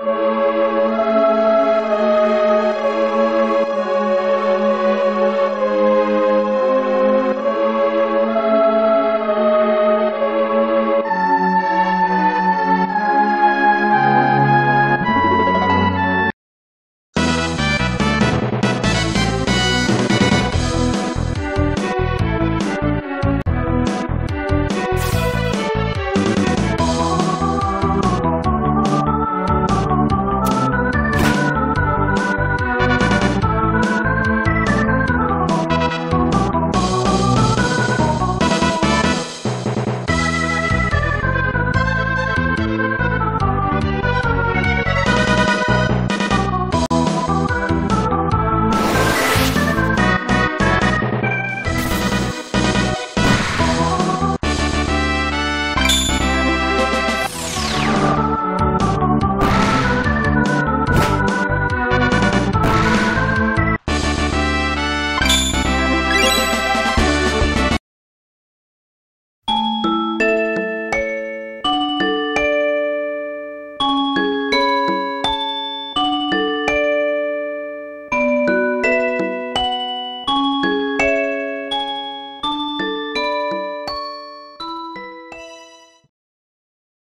Música